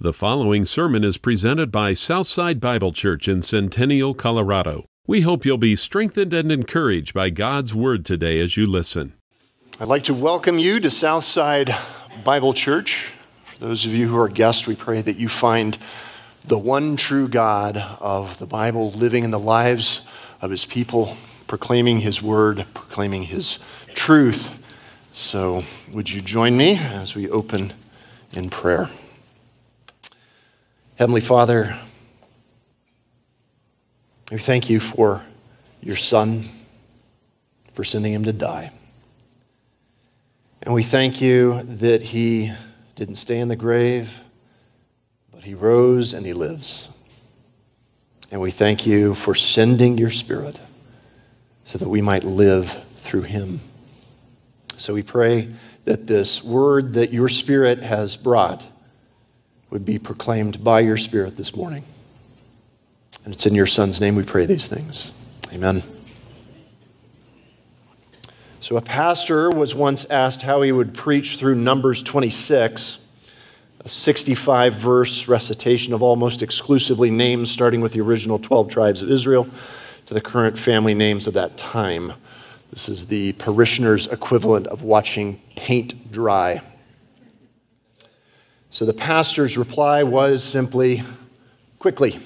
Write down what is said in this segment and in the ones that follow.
The following sermon is presented by Southside Bible Church in Centennial, Colorado. We hope you'll be strengthened and encouraged by God's Word today as you listen. I'd like to welcome you to Southside Bible Church. For those of you who are guests, we pray that you find the one true God of the Bible living in the lives of His people, proclaiming His Word, proclaiming His truth. So, would you join me as we open in prayer? Heavenly Father, we thank you for your Son, for sending him to die. And we thank you that he didn't stay in the grave, but he rose and he lives. And we thank you for sending your Spirit so that we might live through him. So we pray that this word that your Spirit has brought would be proclaimed by your Spirit this morning. And it's in your Son's name we pray these things. Amen. So, a pastor was once asked how he would preach through Numbers 26, a 65 verse recitation of almost exclusively names, starting with the original 12 tribes of Israel to the current family names of that time. This is the parishioner's equivalent of watching paint dry. So the pastor's reply was simply, quickly.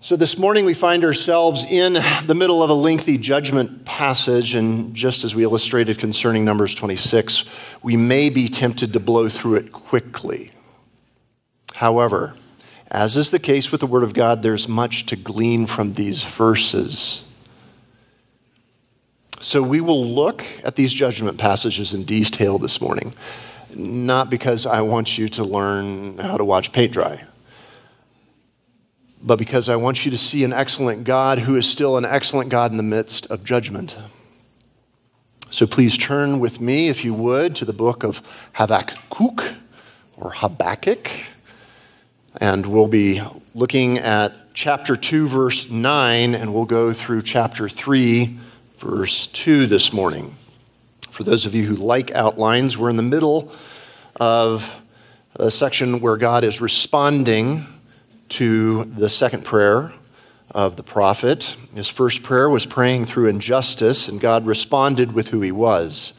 So this morning we find ourselves in the middle of a lengthy judgment passage, and just as we illustrated concerning Numbers 26, we may be tempted to blow through it quickly. However, as is the case with the Word of God, there's much to glean from these verses. So we will look at these judgment passages in detail this morning not because I want you to learn how to watch paint dry, but because I want you to see an excellent God who is still an excellent God in the midst of judgment. So please turn with me, if you would, to the book of Habakkuk or Habakkuk. And we'll be looking at chapter 2, verse 9, and we'll go through chapter 3, verse 2 this morning. For those of you who like outlines, we're in the middle of the section where God is responding to the second prayer of the prophet. His first prayer was praying through injustice, and God responded with who he was.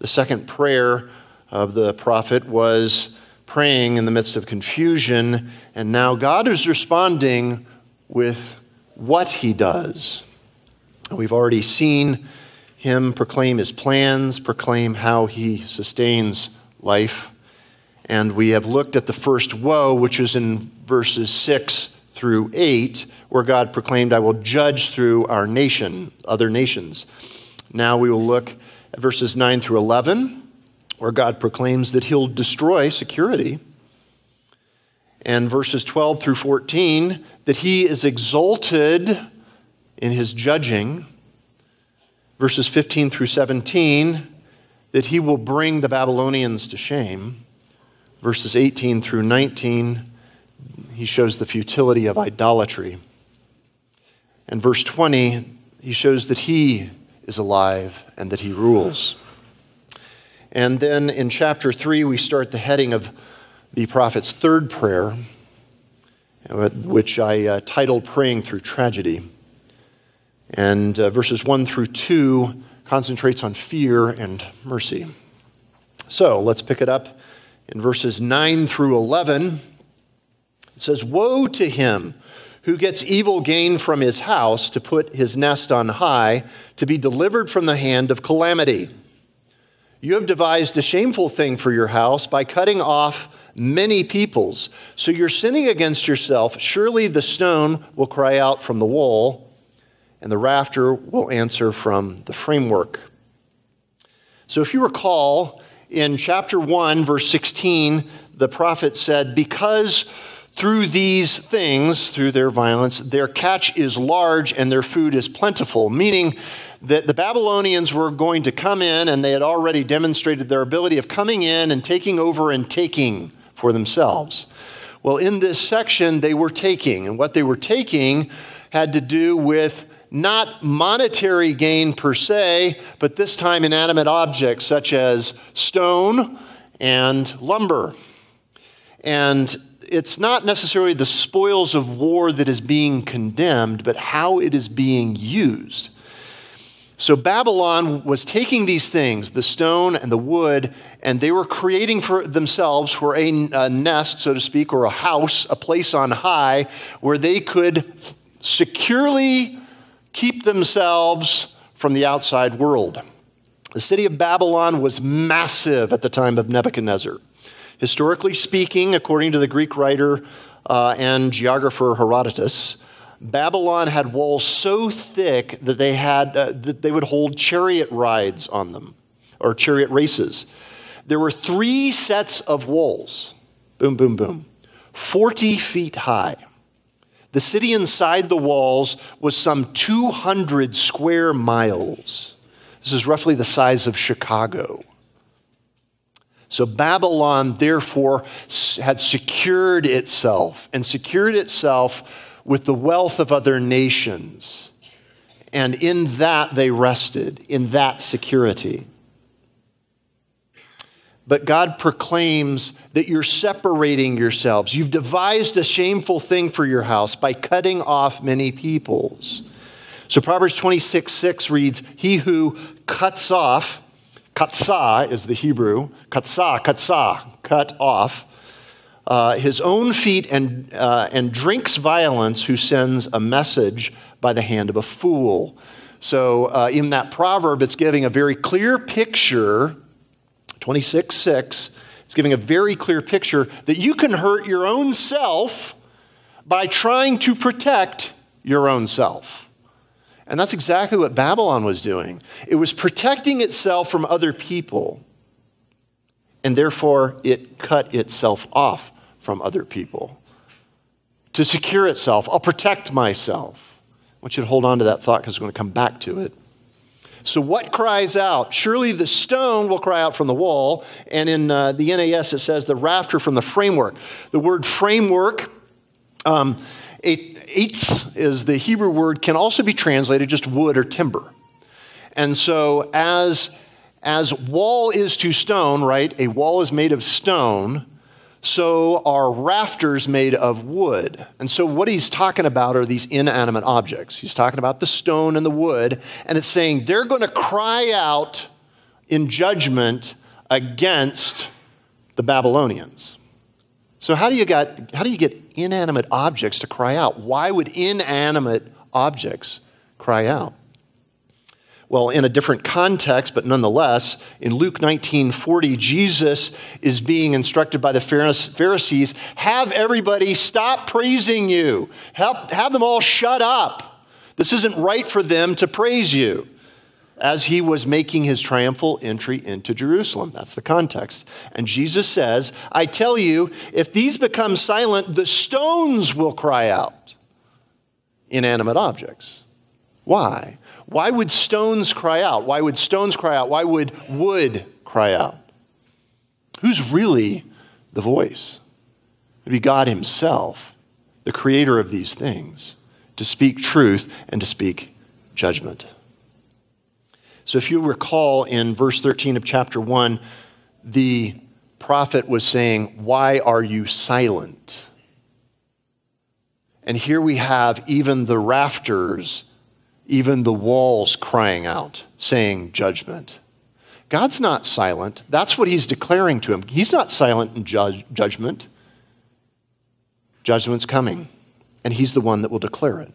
The second prayer of the prophet was praying in the midst of confusion, and now God is responding with what he does. We've already seen him proclaim his plans, proclaim how he sustains life. And we have looked at the first woe, which is in verses 6 through 8, where God proclaimed, I will judge through our nation, other nations. Now we will look at verses 9 through 11, where God proclaims that he'll destroy security. And verses 12 through 14, that he is exalted in his judging verses 15 through 17, that he will bring the Babylonians to shame. Verses 18 through 19, he shows the futility of idolatry. And verse 20, he shows that he is alive and that he rules. And then in chapter 3, we start the heading of the prophet's third prayer, which I uh, titled Praying Through Tragedy. And uh, verses 1 through 2 concentrates on fear and mercy. So let's pick it up in verses 9 through 11. It says, Woe to him who gets evil gain from his house to put his nest on high, to be delivered from the hand of calamity. You have devised a shameful thing for your house by cutting off many peoples. So you're sinning against yourself. Surely the stone will cry out from the wall and the rafter will answer from the framework. So, if you recall, in chapter 1, verse 16, the prophet said, Because through these things, through their violence, their catch is large and their food is plentiful, meaning that the Babylonians were going to come in and they had already demonstrated their ability of coming in and taking over and taking for themselves. Well, in this section, they were taking, and what they were taking had to do with not monetary gain per se, but this time inanimate objects such as stone and lumber. And it's not necessarily the spoils of war that is being condemned, but how it is being used. So Babylon was taking these things, the stone and the wood, and they were creating for themselves for a, a, nest, so to speak, or a house, a place on high, where they could securely keep themselves from the outside world. The city of Babylon was massive at the time of Nebuchadnezzar. Historically speaking, according to the Greek writer uh, and geographer Herodotus, Babylon had walls so thick that they, had, uh, that they would hold chariot rides on them, or chariot races. There were three sets of walls, boom, boom, boom, 40 feet high. The city inside the walls was some 200 square miles. This is roughly the size of Chicago. So Babylon, therefore, had secured itself and secured itself with the wealth of other nations. And in that they rested, in that security. But God proclaims that you're separating yourselves. You've devised a shameful thing for your house by cutting off many peoples. So Proverbs 26 6 reads, He who cuts off, Katsa is the Hebrew. Katsa, katsa, cut off. Uh, his own feet and, uh, and drinks violence who sends a message by the hand of a fool. So, uh, in that proverb, it's giving a very clear picture, 26 6, it's giving a very clear picture that you can hurt your own self by trying to protect your own self. And that's exactly what Babylon was doing. It was protecting itself from other people, and therefore it cut itself off from other people. To secure itself, I'll protect myself. I want you to hold on to that thought because we're going to come back to it. So, what cries out? Surely the stone will cry out from the wall. And in uh, the NAS, it says the rafter from the framework. The word framework um, is the Hebrew word, can also be translated just wood or timber. And so, as, as wall is to stone, right? A wall is made of stone, so are rafters made of wood. And so, what he's talking about are these inanimate objects. He's talking about the stone and the wood, and it's saying they're going to cry out in judgment against the Babylonians. So how do you get how do you get inanimate objects to cry out? Why would inanimate objects cry out? Well, in a different context, but nonetheless, in Luke 19:40, Jesus is being instructed by the Pharisees, have everybody stop praising you. Help, have them all shut up. This isn't right for them to praise you as he was making his triumphal entry into Jerusalem. That's the context. And Jesus says, I tell you, if these become silent, the stones will cry out. Inanimate objects. Why? Why would stones cry out? Why would stones cry out? Why would wood cry out? Who's really the voice? It'd be God Himself, the creator of these things, to speak truth and to speak judgment. So, if you recall in verse 13 of chapter 1, the prophet was saying, Why are you silent? And here we have even the rafters, even the walls crying out, saying, Judgment. God's not silent. That's what he's declaring to him. He's not silent in judgment. Judgment's coming, and he's the one that will declare it.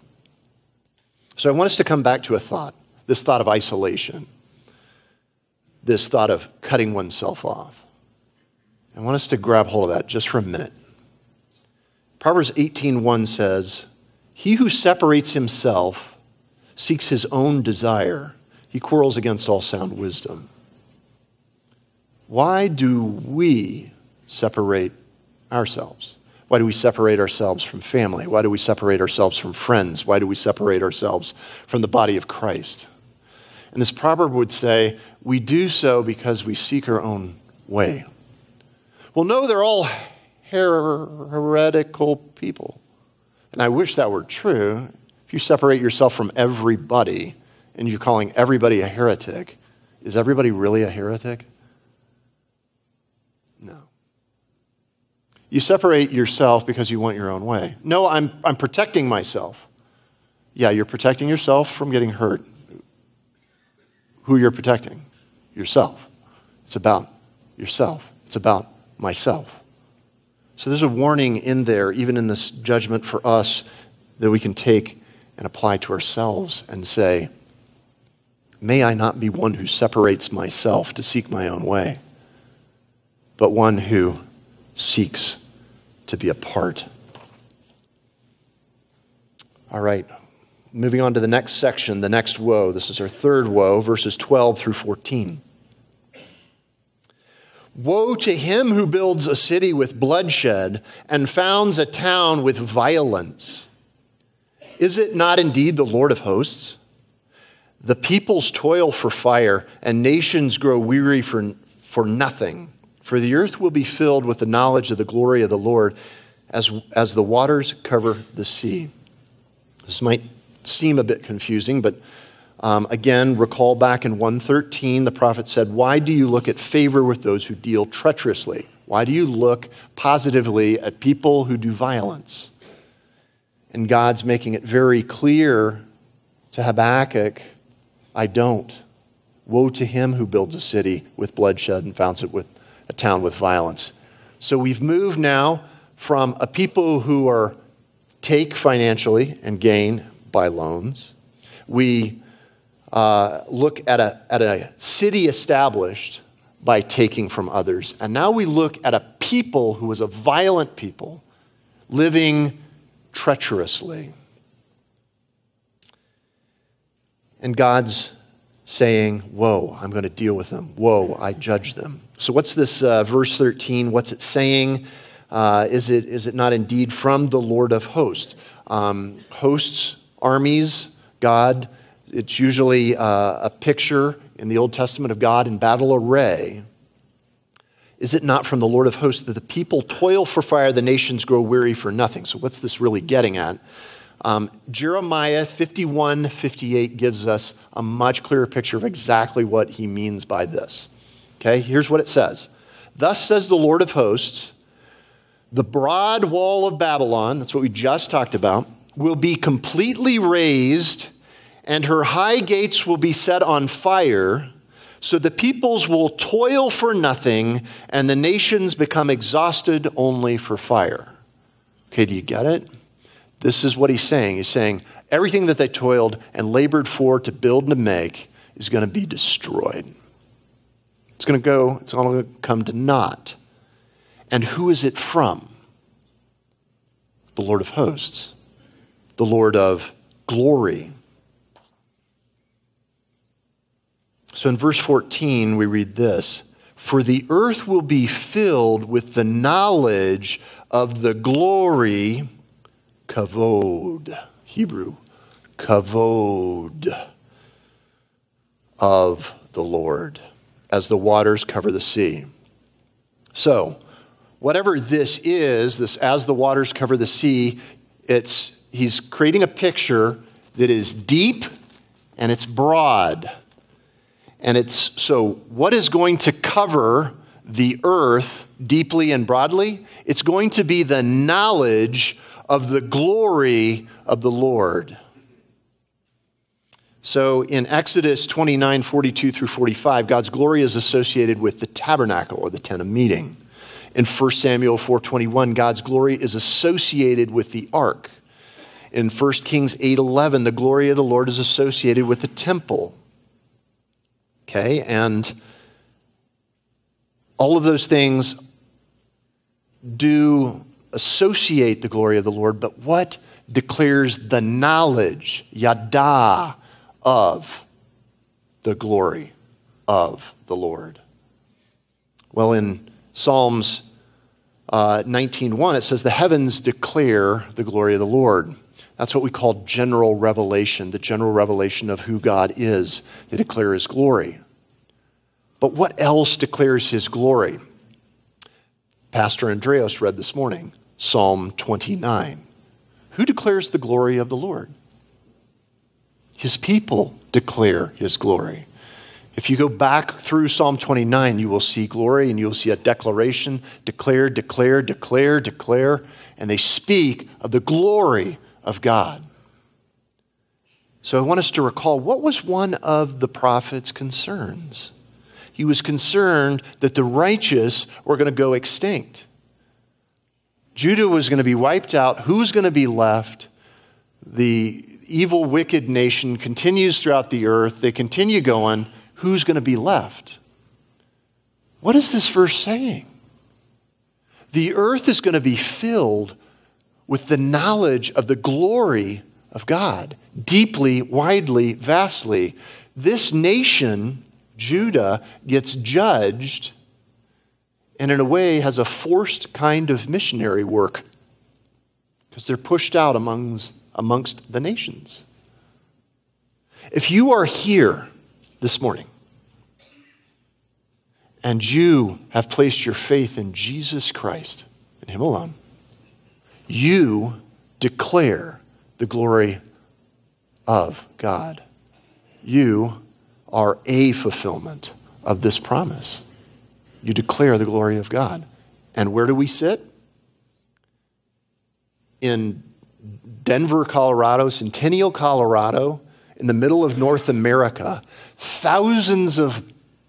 So I want us to come back to a thought this thought of isolation, this thought of cutting oneself off. I want us to grab hold of that just for a minute. Proverbs 18:1 says, "He who separates himself seeks his own desire. He quarrels against all sound wisdom." Why do we separate ourselves? Why do we separate ourselves from family? Why do we separate ourselves from friends? Why do we separate ourselves from the body of Christ? And this proverb would say, we do so because we seek our own way. Well, no, they're all her- heretical people. And I wish that were true. If you separate yourself from everybody and you're calling everybody a heretic, is everybody really a heretic? No. You separate yourself because you want your own way. No, I'm, I'm protecting myself. Yeah, you're protecting yourself from getting hurt. Who you're protecting? Yourself. It's about yourself. It's about myself. So there's a warning in there, even in this judgment for us, that we can take and apply to ourselves and say, May I not be one who separates myself to seek my own way, but one who seeks to be a part. All right, moving on to the next section, the next woe. This is our third woe, verses 12 through 14. Woe to him who builds a city with bloodshed and founds a town with violence. Is it not indeed the Lord of hosts? The peoples toil for fire, and nations grow weary for, for nothing. For the earth will be filled with the knowledge of the glory of the Lord as, as the waters cover the sea. This might seem a bit confusing, but um, again, recall back in 113, the prophet said, Why do you look at favor with those who deal treacherously? Why do you look positively at people who do violence? And God's making it very clear to Habakkuk I don't. Woe to him who builds a city with bloodshed and founds it with a town with violence. So we've moved now from a people who are take financially and gain by loans. We uh, look at a, at a city established by taking from others. And now we look at a people who was a violent people living treacherously. And God's saying, Whoa, I'm going to deal with them. Whoa, I judge them. So, what's this uh, verse 13? What's it saying? Uh, is, it, is it not indeed from the Lord of hosts? Um, hosts, armies, God it's usually uh, a picture in the Old Testament of God in battle array. Is it not from the Lord of hosts that the people toil for fire, the nations grow weary for nothing? So, what's this really getting at? Um, Jeremiah 51 58 gives us a much clearer picture of exactly what he means by this. Okay, here's what it says Thus says the Lord of hosts, the broad wall of Babylon, that's what we just talked about, will be completely razed and her high gates will be set on fire. So the peoples will toil for nothing, and the nations become exhausted only for fire. Okay, do you get it? This is what he's saying. He's saying everything that they toiled and labored for to build and to make is going to be destroyed. It's going to go, it's all going to come to naught. And who is it from? The Lord of hosts, the Lord of glory. So in verse 14, we read this For the earth will be filled with the knowledge of the glory, kavod, Hebrew, kavod of the Lord, as the waters cover the sea. So, whatever this is, this as the waters cover the sea, it's he's creating a picture that is deep and it's broad. And it's so, what is going to cover the earth deeply and broadly? It's going to be the knowledge of the glory of the Lord. So in Exodus 29 42 through 45, God's glory is associated with the tabernacle or the tent of meeting. In 1 Samuel 4:21, God's glory is associated with the ark. In 1 Kings 8:11, the glory of the Lord is associated with the temple. Okay? And all of those things do associate the glory of the Lord, but what declares the knowledge, yada, of the glory of the Lord? Well, in Psalms uh, 19.1, it says, The heavens declare the glory of the Lord. That's what we call general revelation, the general revelation of who God is. They declare his glory. But what else declares his glory? Pastor Andreas read this morning Psalm 29. Who declares the glory of the Lord? His people declare his glory. If you go back through Psalm 29, you will see glory and you'll see a declaration declare, declare, declare, declare, and they speak of the glory of God. So I want us to recall what was one of the prophet's concerns? He was concerned that the righteous were going to go extinct. Judah was going to be wiped out. Who's going to be left? The evil, wicked nation continues throughout the earth. They continue going who's going to be left? What is this verse saying? The earth is going to be filled with the knowledge of the glory of God, deeply, widely, vastly. This nation, Judah, gets judged and, in a way, has a forced kind of missionary work because they're pushed out amongst, amongst the nations. If you are here this morning and you have placed your faith in Jesus Christ and Him alone, you declare the glory of God. You are a fulfillment of this promise. You declare the glory of God. And where do we sit? In Denver, Colorado, Centennial, Colorado, in the middle of North America, thousands of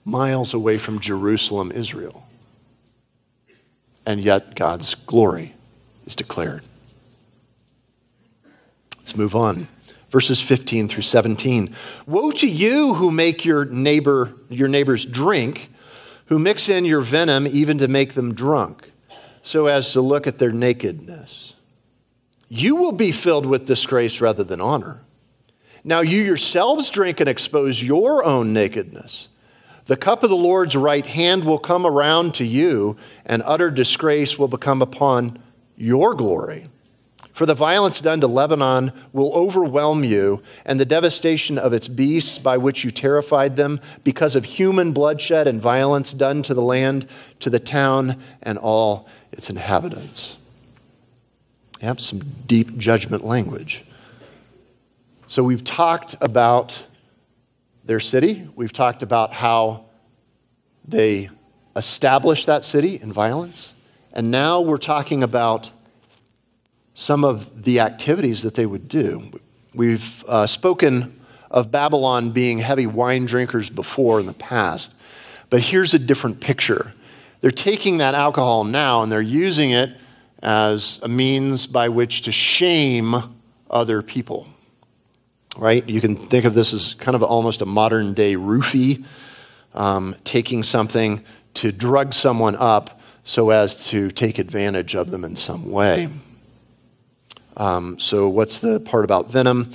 miles away from Jerusalem, Israel. And yet God's glory is declared. Let's move on. Verses 15 through 17. Woe to you who make your neighbor your neighbors drink, who mix in your venom even to make them drunk, so as to look at their nakedness. You will be filled with disgrace rather than honor. Now you yourselves drink and expose your own nakedness. The cup of the Lord's right hand will come around to you, and utter disgrace will become upon your glory. For the violence done to Lebanon will overwhelm you, and the devastation of its beasts by which you terrified them, because of human bloodshed and violence done to the land, to the town, and all its inhabitants. Yep, some deep judgment language. So we've talked about their city. We've talked about how they established that city in violence. And now we're talking about some of the activities that they would do. We've uh, spoken of Babylon being heavy wine drinkers before in the past, but here's a different picture. They're taking that alcohol now and they're using it as a means by which to shame other people right? You can think of this as kind of almost a modern day roofie, um, taking something to drug someone up so as to take advantage of them in some way. Um, so, what's the part about venom?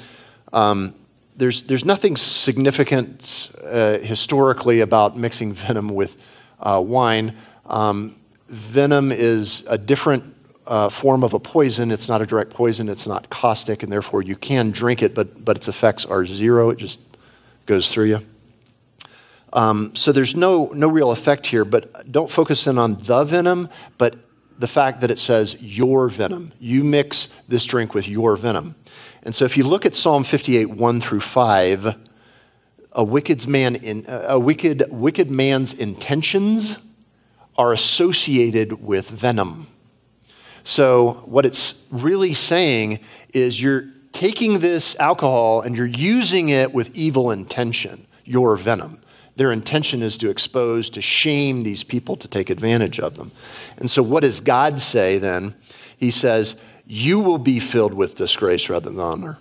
Um, there's, there's nothing significant uh, historically about mixing venom with uh, wine. Um, venom is a different uh, form of a poison. It's not a direct poison, it's not caustic, and therefore you can drink it, but, but its effects are zero. It just goes through you. Um, so there's no, no real effect here, but don't focus in on the venom, but the fact that it says your venom. You mix this drink with your venom. And so if you look at Psalm 58, 1 through 5, a wicked, man in, a wicked, wicked man's intentions are associated with venom. So, what it's really saying is you're taking this alcohol and you're using it with evil intention, your venom. Their intention is to expose, to shame these people, to take advantage of them. And so, what does God say then? He says, You will be filled with disgrace rather than honor.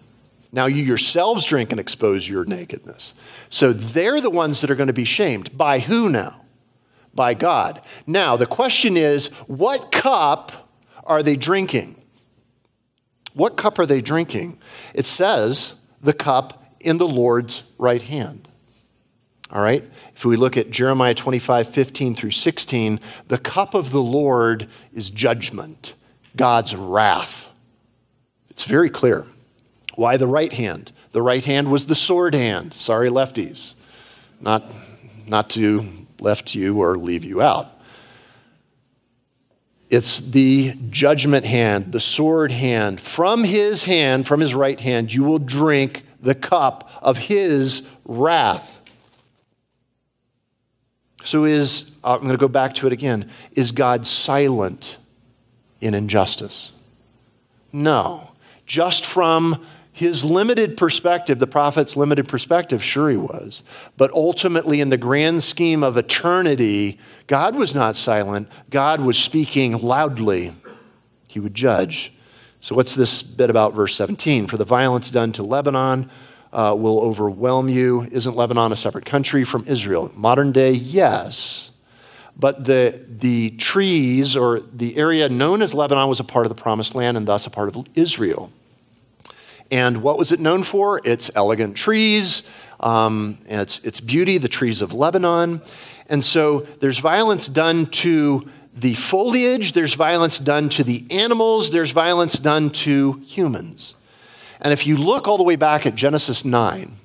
Now, you yourselves drink and expose your nakedness. So, they're the ones that are going to be shamed. By who now? By God. Now, the question is, what cup are they drinking? What cup are they drinking? It says the cup in the Lord's right hand. All right? If we look at Jeremiah 25, 15 through 16, the cup of the Lord is judgment, God's wrath. It's very clear. Why the right hand? The right hand was the sword hand. Sorry, lefties. Not, not to left you or leave you out. It's the judgment hand, the sword hand. From his hand, from his right hand, you will drink the cup of his wrath. So, is, uh, I'm going to go back to it again. Is God silent in injustice? No. Just from his limited perspective, the prophet's limited perspective, sure he was. But ultimately, in the grand scheme of eternity, God was not silent. God was speaking loudly. He would judge. So, what's this bit about verse 17? For the violence done to Lebanon uh, will overwhelm you. Isn't Lebanon a separate country from Israel? Modern day, yes. But the, the trees or the area known as Lebanon was a part of the promised land and thus a part of Israel. And what was it known for? Its elegant trees, um, its, its beauty, the trees of Lebanon. And so there's violence done to the foliage, there's violence done to the animals, there's violence done to humans. And if you look all the way back at Genesis 9,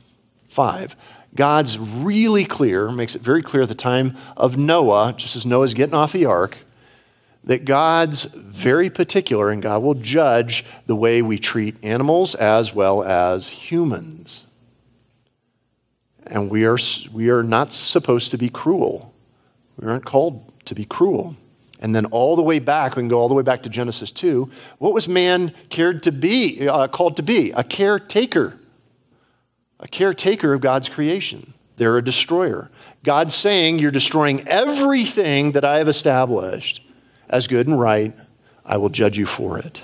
5, God's really clear, makes it very clear at the time of Noah, just as Noah's getting off the ark, that God's very particular and God will judge the way we treat animals as well as humans. And we are, we are not supposed to be cruel. We aren't called to be cruel. And then all the way back, we can go all the way back to Genesis 2. What was man cared to be, uh, called to be? A caretaker. A caretaker of God's creation. They're a destroyer. God's saying, You're destroying everything that I have established as good and right. I will judge you for it.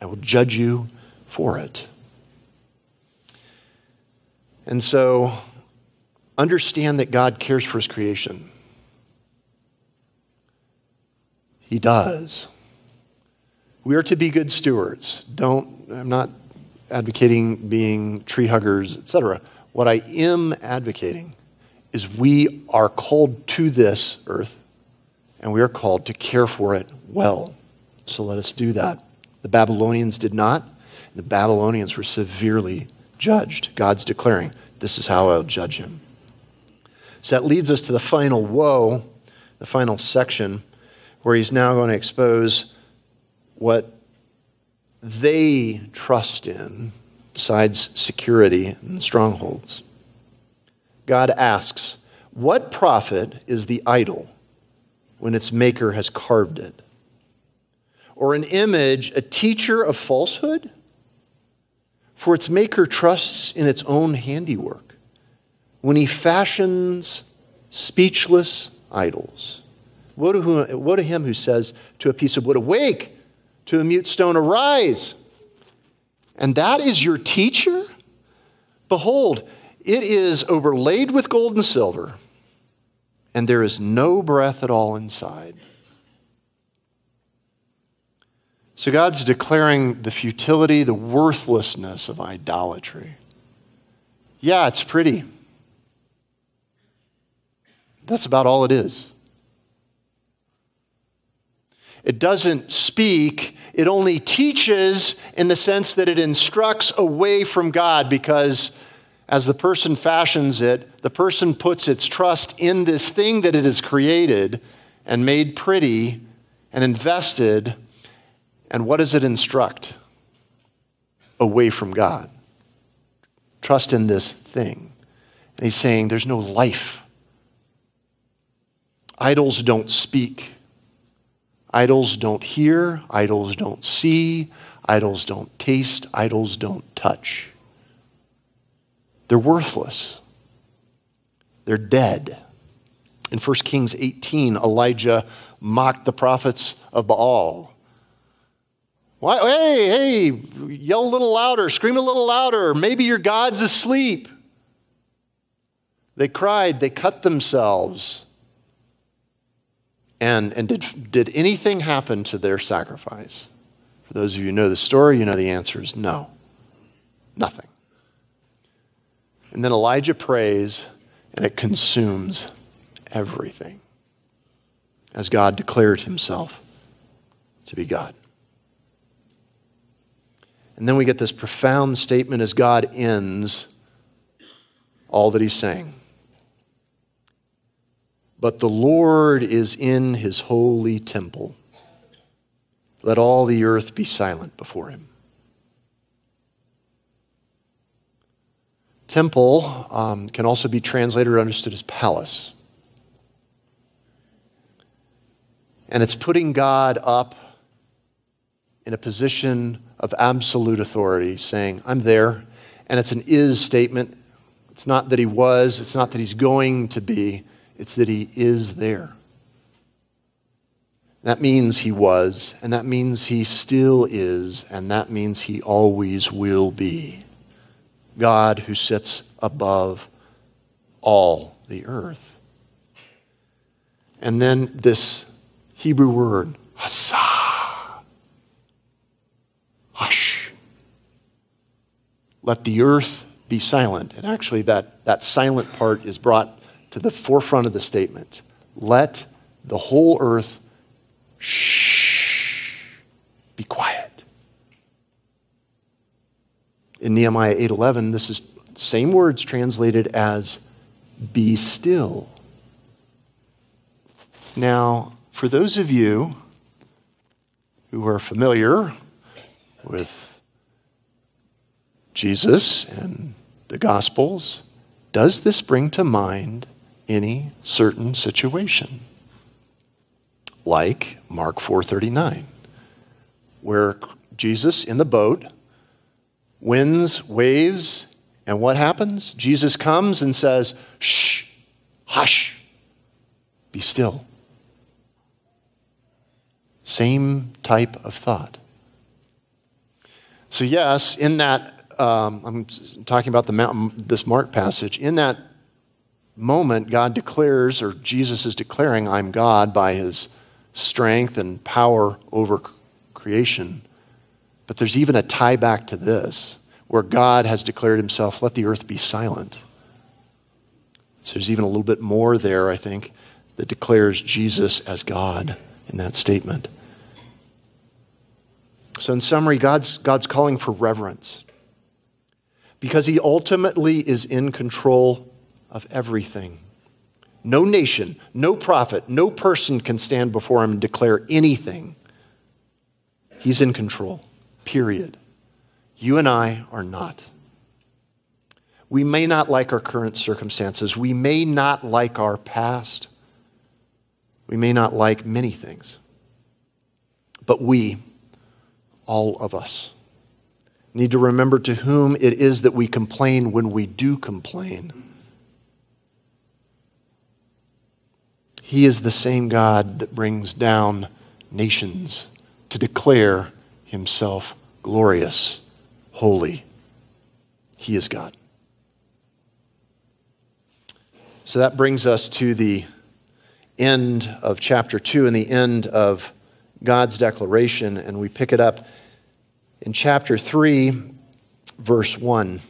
I will judge you for it. And so, understand that God cares for his creation. He does. We are to be good stewards. Don't, I'm not advocating being tree huggers, etc. What I am advocating is we are called to this earth and we are called to care for it well. So let us do that. The Babylonians did not. The Babylonians were severely judged. God's declaring, This is how I'll judge him. So that leads us to the final woe, the final section where he's now going to expose what they trust in besides security and strongholds. God asks, What profit is the idol when its maker has carved it? Or an image, a teacher of falsehood? For its maker trusts in its own handiwork when he fashions speechless idols. Woe to, woe to him who says to a piece of wood, Awake, to a mute stone, Arise. And that is your teacher? Behold, it is overlaid with gold and silver, and there is no breath at all inside. So God's declaring the futility, the worthlessness of idolatry. Yeah, it's pretty. That's about all it is. It doesn't speak, it only teaches in the sense that it instructs away from God because as the person fashions it, the person puts its trust in this thing that it has created and made pretty and invested. And what does it instruct? Away from God. Trust in this thing. And he's saying there's no life. Idols don't speak. Idols don't hear, idols don't see, idols don't taste, idols don't touch. They're worthless. They're dead. In 1 Kings 18, Elijah mocked the prophets of Baal. Why, hey, hey, yell a little louder, scream a little louder. Maybe your God's asleep. They cried, they cut themselves. And, and did, did anything happen to their sacrifice? For those of you who know the story, you know the answer is no. Nothing. And then Elijah prays, and it consumes everything as God declared himself to be God. And then we get this profound statement as God ends all that he's saying. But the Lord is in his holy temple. Let all the earth be silent before him. Temple um, can also be translated or understood as palace. And it's putting God up in a position of absolute authority, saying, I'm there. And it's an is statement. It's not that he was, it's not that he's going to be, it's that he is there. That means he was, and that means he still is, and that means he always will be. God who sits above all the earth. And then this Hebrew word, hasa, hush. Let the earth be silent. And actually, that, that silent part is brought to the forefront of the statement. Let the whole earth shh, be quiet. In Nehemiah 8:11, this is same words translated as be still. Now, for those of you who are familiar with Jesus and the Gospels, does this bring to mind any certain situation? Like Mark 4:39, where Jesus in the boat winds, waves, and what happens? Jesus comes and says, "Shh, hush, be still." Same type of thought. So, yes, in that, um, I'm talking about the mountain, this Mark passage, in that moment, God declares, or Jesus is declaring, I'm God by his strength and power over creation. But there's even a tie back to this, where God has declared himself, let the earth be silent. So there's even a little bit more there, I think, that declares Jesus as God in that statement. So, in summary, God's, God's calling for reverence because he ultimately is in control of everything. No nation, no prophet, no person can stand before him and declare anything. He's in control, period. You and I are not. We may not like our current circumstances. We may not like our past. We may not like many things. But we, all of us, need to remember to whom it is that we complain when we do complain. He is the same God that brings down nations to declare himself glorious, holy. He is God. So that brings us to the end of chapter 2 and the end of God's declaration, and we pick it up in chapter 3, verse 1,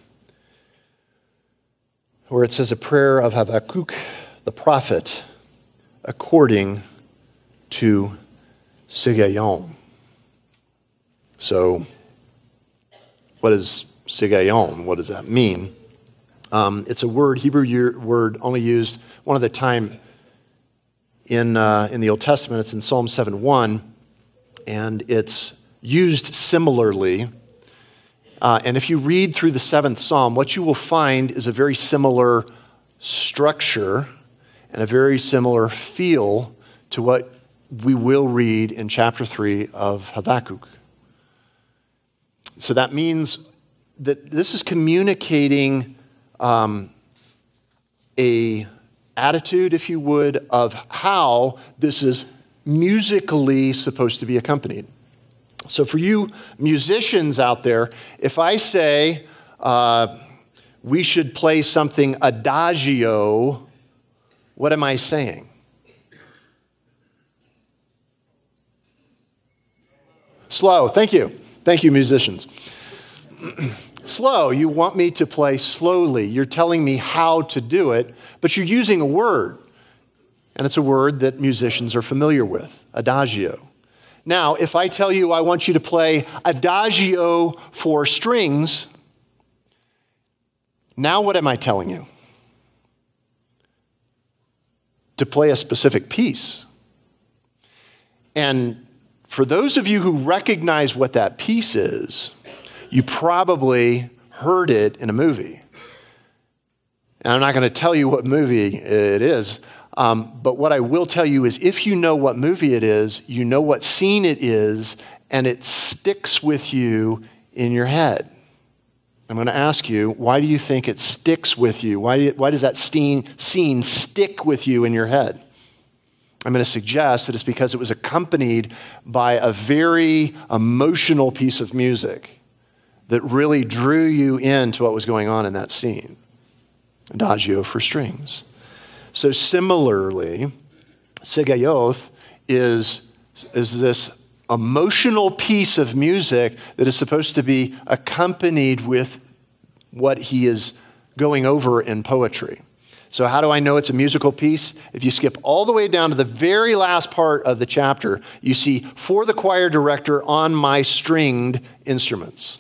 where it says, A prayer of Habakkuk the prophet according to Sigayon. So, what is Sigayon? What does that mean? Um, it's a word, Hebrew word, only used one other time in, uh, in the Old Testament. It's in Psalm 7.1, and it's used similarly. Uh, and if you read through the seventh psalm, what you will find is a very similar structure and a very similar feel to what we will read in chapter 3 of Habakkuk. So that means that this is communicating um, a attitude, if you would, of how this is musically supposed to be accompanied. So, for you musicians out there, if I say uh, we should play something adagio, what am I saying? Slow. Thank you. Thank you, musicians. Slow. You want me to play slowly. You're telling me how to do it, but you're using a word. And it's a word that musicians are familiar with adagio. Now, if I tell you I want you to play adagio for strings, now what am I telling you? To play a specific piece. And for those of you who recognize what that piece is, you probably heard it in a movie. And I'm not going to tell you what movie it is, Um, but what I will tell you is if you know what movie it is, you know what scene it is, and it sticks with you in your head. I'm going to ask you, why do you think it sticks with you? Why, do you, why does that scene, scene stick with you in your head? I'm going to suggest that it's because it was accompanied by a very emotional piece of music that really drew you into what was going on in that scene. Adagio for strings. So, similarly, Shigionoth is, is this emotional piece of music that is supposed to be accompanied with what he is going over in poetry. So, how do I know it's a musical piece? If you skip all the way down to the very last part of the chapter, you see, for the choir director on my stringed instruments.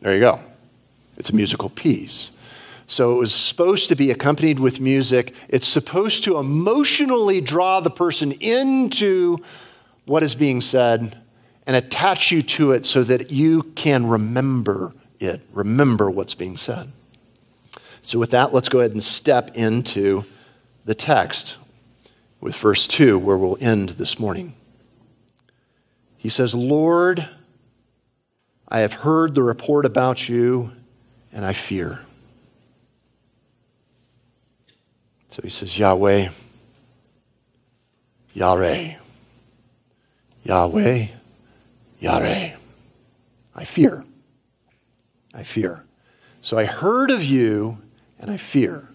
There you go. It's a musical piece. So, it was supposed to be accompanied with music. It's supposed to emotionally draw the person into what is being said and attach you to it so that you can remember it, remember what's being said. So, with that, let's go ahead and step into the text with verse 2, where we'll end this morning. He says, Lord, I have heard the report about you, and I fear. So he says, Yahweh, Yahweh, Yahweh, Yahweh. I fear. I fear. So I heard of you and I fear.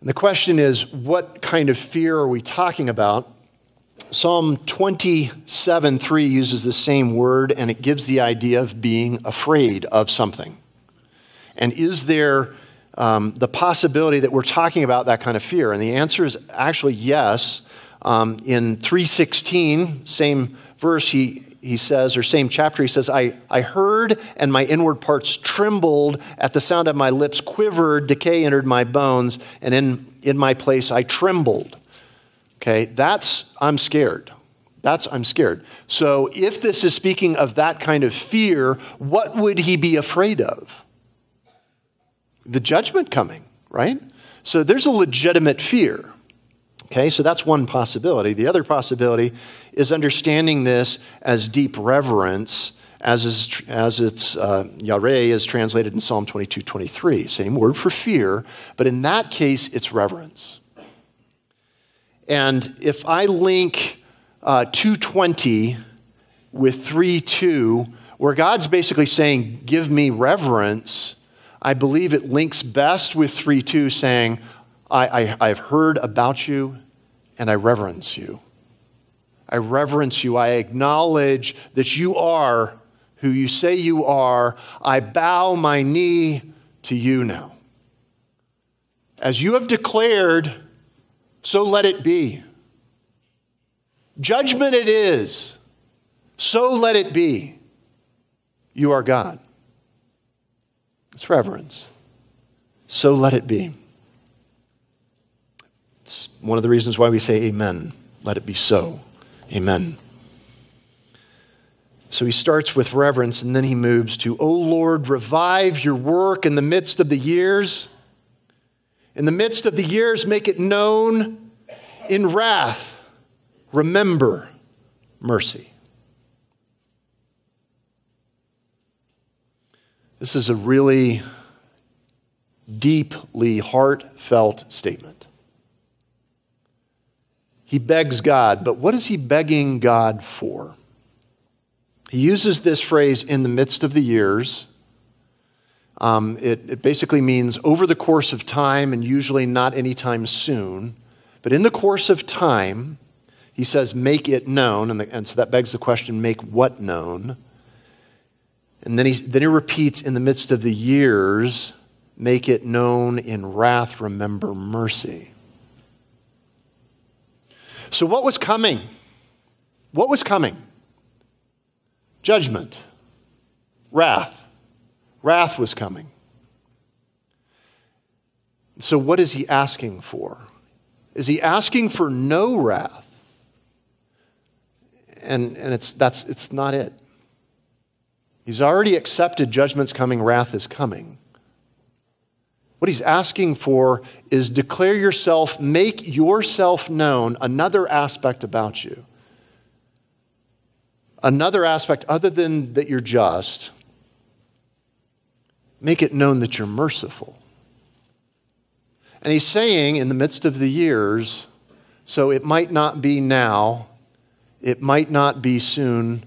And the question is, what kind of fear are we talking about? Psalm 27 3 uses the same word, and it gives the idea of being afraid of something. And is there um, the possibility that we're talking about that kind of fear? And the answer is actually yes. Um, in 316, same verse, he, he says, or same chapter, he says, I, I heard and my inward parts trembled at the sound of my lips, quivered, decay entered my bones, and in, in my place I trembled. Okay, that's, I'm scared. That's, I'm scared. So if this is speaking of that kind of fear, what would he be afraid of? The judgment coming, right? So there's a legitimate fear. Okay, so that's one possibility. The other possibility is understanding this as deep reverence, as, is, as it's uh, Yare is translated in Psalm 22 23. Same word for fear, but in that case, it's reverence. And if I link uh, 220 with 3 2, where God's basically saying, Give me reverence, I believe it links best with 3 2, saying, I, I, have heard about you and I reverence you. I reverence you. I acknowledge that you are who you say you are. I bow my knee to you now. As you have declared, so let it be. Judgment it is, so let it be. You are God. It's reverence. So let it be. One of the reasons why we say amen. Let it be so. Amen. So he starts with reverence and then he moves to, O Lord, revive your work in the midst of the years. In the midst of the years, make it known. In wrath, remember mercy. This is a really deeply heartfelt statement. He begs God, but what is he begging God for? He uses this phrase in the midst of the years. Um, it, it basically means over the course of time and usually not anytime soon. But in the course of time, he says, make it known. And, the, and so that begs the question make what known? And then he, then he repeats, in the midst of the years, make it known in wrath, remember mercy. So, what was coming? What was coming? Judgment, wrath. Wrath was coming. So, what is he asking for? Is he asking for no wrath? And, and it's, that's, it's not it. He's already accepted judgment's coming, wrath is coming. What he's asking for is declare yourself, make yourself known, another aspect about you. Another aspect, other than that you're just, make it known that you're merciful. And he's saying, in the midst of the years, so it might not be now, it might not be soon,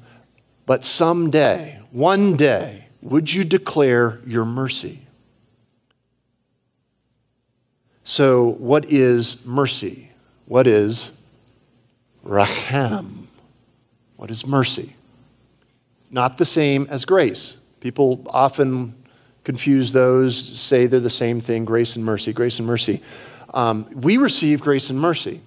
but someday, one day, would you declare your mercy? So, what is mercy? What is racham? What is mercy? Not the same as grace. People often confuse those, say they're the same thing grace and mercy, grace and mercy. Um, we receive grace and mercy.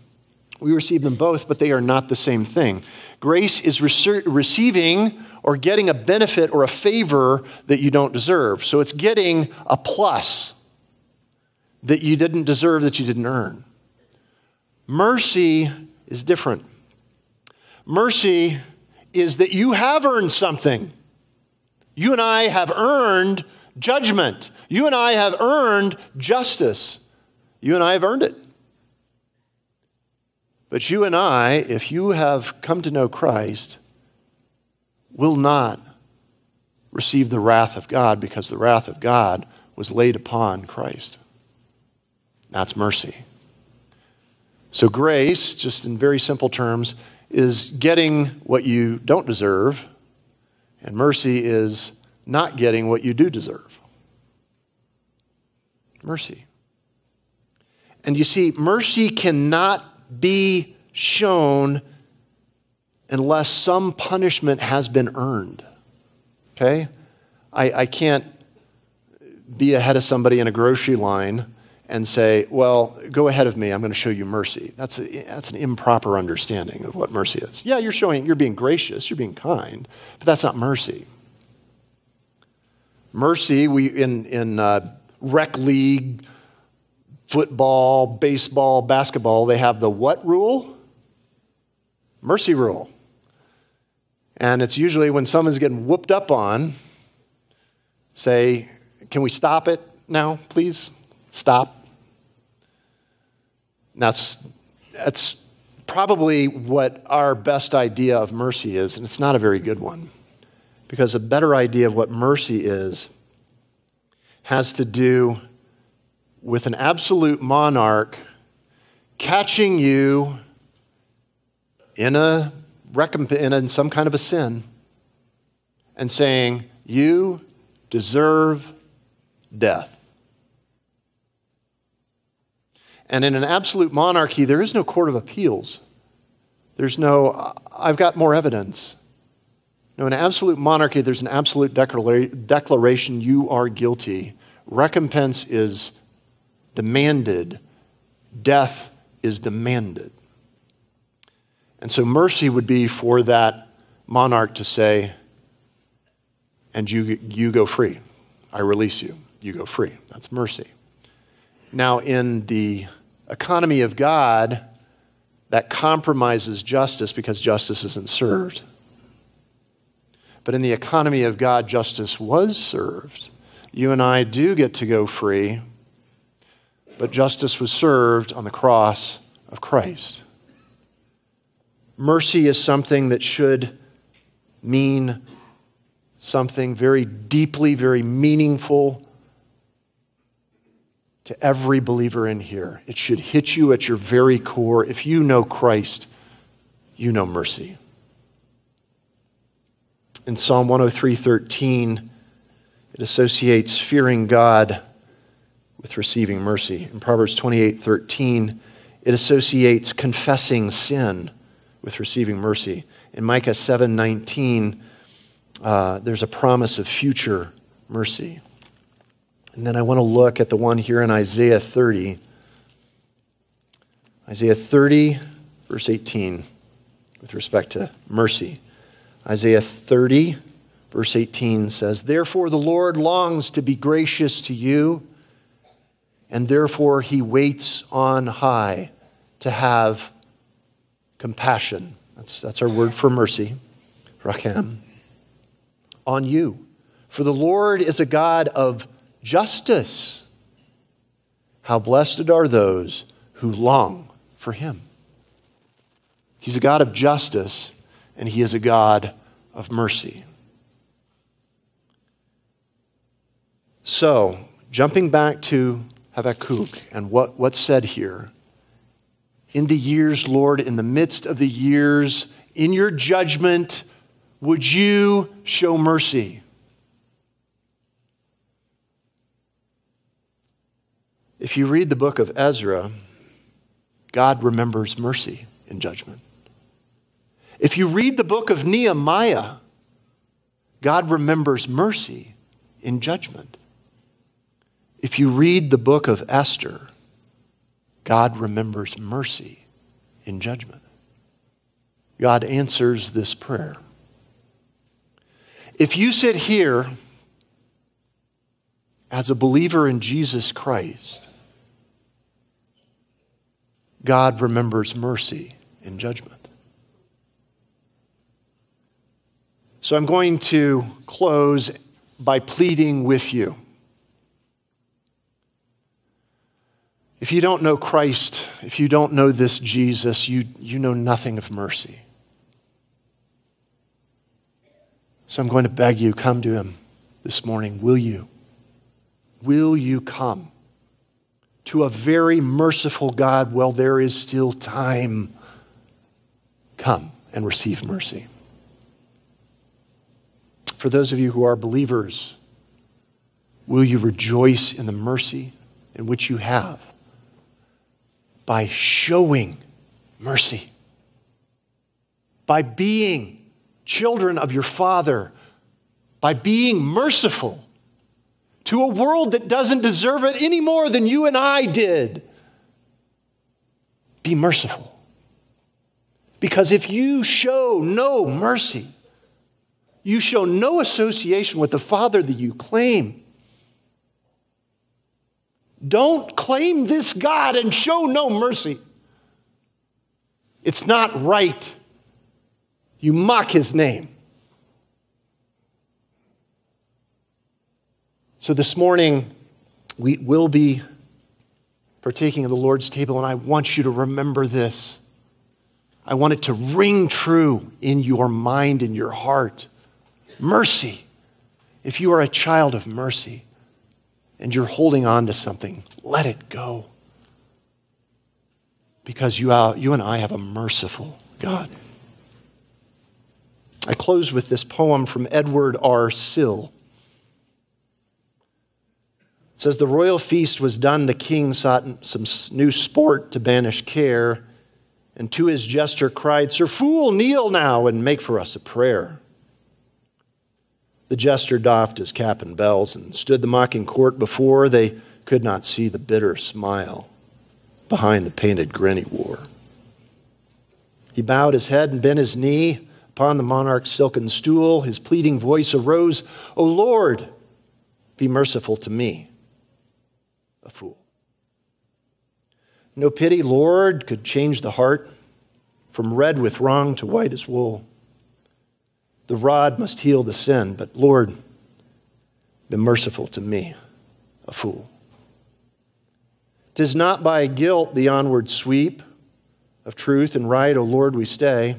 We receive them both, but they are not the same thing. Grace is rece- receiving or getting a benefit or a favor that you don't deserve. So it's getting a plus that you didn't deserve, that you didn't earn. Mercy is different. Mercy is that you have earned something. You and I have earned judgment. You and I have earned justice. You and I have earned it. But you and I, if you have come to know Christ, will not receive the wrath of God because the wrath of God was laid upon Christ. That's mercy. So, grace, just in very simple terms, is getting what you don't deserve, and mercy is not getting what you do deserve. Mercy. And you see, mercy cannot be shown unless some punishment has been earned. Okay? I, I can't be ahead of somebody in a grocery line and say, well, go ahead of me, I'm going to show you mercy. That's, a, that's an improper understanding of what mercy is. Yeah, you're showing, you're being gracious, you're being kind, but that's not mercy. Mercy, we in, in uh, rec league, football, baseball, basketball, they have the what rule? Mercy rule. And it's usually when someone's getting whooped up on, say, Can we stop it now, please? Stop. That's, that's probably what our best idea of mercy is, and it's not a very good one. Because a better idea of what mercy is has to do with an absolute monarch catching you in a in some kind of a sin and saying, You deserve death. And in an absolute monarchy, there is no court of appeals. There's no, I've got more evidence. No, in an absolute monarchy, there's an absolute declaration you are guilty. Recompense is demanded, death is demanded. And so mercy would be for that monarch to say, and you, you go free. I release you. You go free. That's mercy. Now, in the economy of God that compromises justice because justice isn't served. But in the economy of God, justice was served. You and I do get to go free, but justice was served on the cross of Christ. Mercy is something that should mean something very deeply, very meaningful to every believer in here. It should hit you at your very core. If you know Christ, you know mercy. In Psalm 103:13, it associates fearing God with receiving mercy. In Proverbs 28:13, it associates confessing sin with receiving mercy. In Micah 7:19, uh, there's a promise of future mercy. And then I want to look at the one here in Isaiah 30. Isaiah 30, verse 18, with respect to mercy. Isaiah 30, verse 18 says, Therefore the Lord longs to be gracious to you, and therefore he waits on high to have compassion. That's, that's our word for mercy, racham, on you. For the Lord is a God of justice. How blessed are those who long for him. He's a God of justice, and he is a God of mercy. So, jumping back to Habakkuk and what, what's said here. In the years, Lord, in the midst of the years, in your judgment, would you show mercy? If you read the book of Ezra, God remembers mercy in judgment. If you read the book of Nehemiah, God remembers mercy in judgment. If you read the book of Esther, God remembers mercy in judgment. God answers this prayer. If you sit here as a believer in Jesus Christ, God remembers mercy in judgment. So I'm going to close by pleading with you. If you don't know Christ, if you don't know this Jesus, you, you know nothing of mercy. So I'm going to beg you, come to him this morning. Will you? Will you come to a very merciful God while there is still time? Come and receive mercy. For those of you who are believers, will you rejoice in the mercy in which you have? by showing mercy, by being children of your Father, by being merciful to a world that doesn't deserve it any more than you and I did. Be merciful. Because if you show no mercy, you show no association with the Father that you claim, don't claim this God and show no mercy. It's not right. You mock his name. So this morning, we will be partaking of the Lord's table, and I want you to remember this. I want it to ring true in your mind and your heart. Mercy. If you are a child of mercy, and you're holding on to something, let it go. Because you, you and I have a merciful God. I close with this poem from Edward R. Sill. Says, The royal feast was done. The king sought some new sport to banish care, and to his jester cried, Sir Fool, kneel now and make for us a prayer. The jester doffed his cap and bells and stood the mocking court before. They could not see the bitter smile behind the painted grin he wore. He bowed his head and bent his knee upon the monarch's silken stool. His pleading voice arose, O Lord, be merciful to me, a fool. No pity, Lord, could change the heart from red with wrong to white as wool. The rod must heal the sin, but Lord, be merciful to me, a fool. Tis not by guilt the onward sweep of truth and right, O Lord, we stay.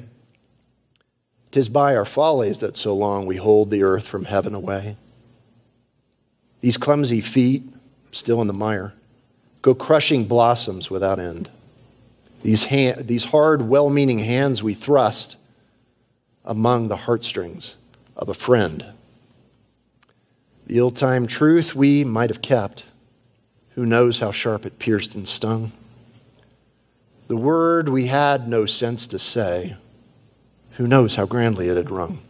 Tis by our follies that so long we hold the earth from heaven away. These clumsy feet, still in the mire, go crushing blossoms without end. These, hand, these hard, well meaning hands we thrust among the heartstrings of a friend. The ill timed truth we might have kept. Who knows how sharp it pierced and stung? The word we had no sense to say. Who knows how grandly it had rung?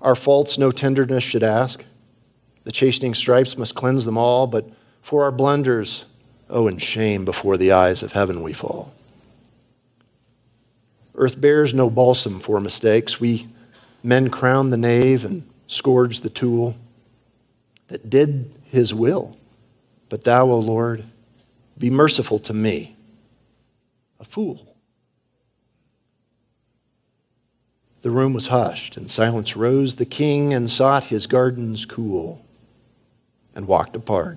Our faults no tenderness should ask. The chastening stripes must cleanse them all, but for our blunders, oh, in shame before the eyes of heaven we fall. Earth bears no balsam for mistakes. We men crown the knave and scourge the tool that did his will. But thou, O Lord, be merciful to me, a fool. The room was hushed, and silence rose. The king and sought his gardens cool, and walked apart.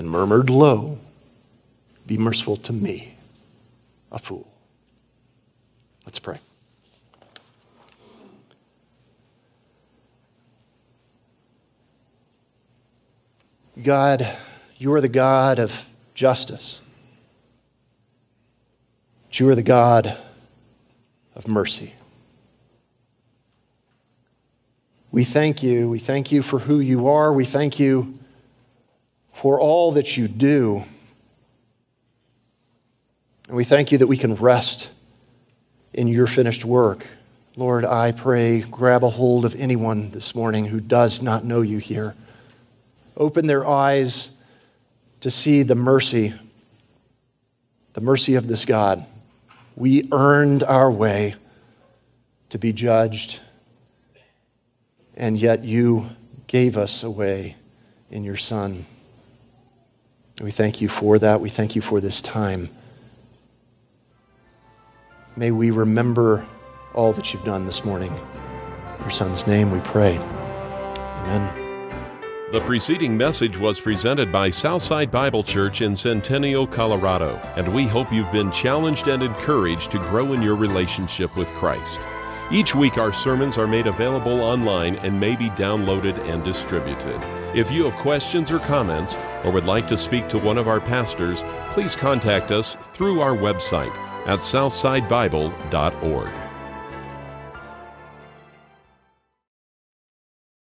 And murmured low, Be merciful to me, a fool. Let's pray. God, you are the God of justice. But You are the God of mercy. We thank you. We thank you for who you are. We thank you for all that you do. And we thank you that we can rest in your finished work. Lord, I pray, grab a hold of anyone this morning who does not know you here. Open their eyes to see the mercy, the mercy of this God. We earned our way to be judged, and yet you gave us a way in your Son. We thank you for that. We thank you for this time. May we remember all that you've done this morning. In your Son's name we pray. Amen. The preceding message was presented by Southside Bible Church in Centennial, Colorado, and we hope you've been challenged and encouraged to grow in your relationship with Christ. Each week, our sermons are made available online and may be downloaded and distributed. If you have questions or comments or would like to speak to one of our pastors, please contact us through our website at southsidebible.org.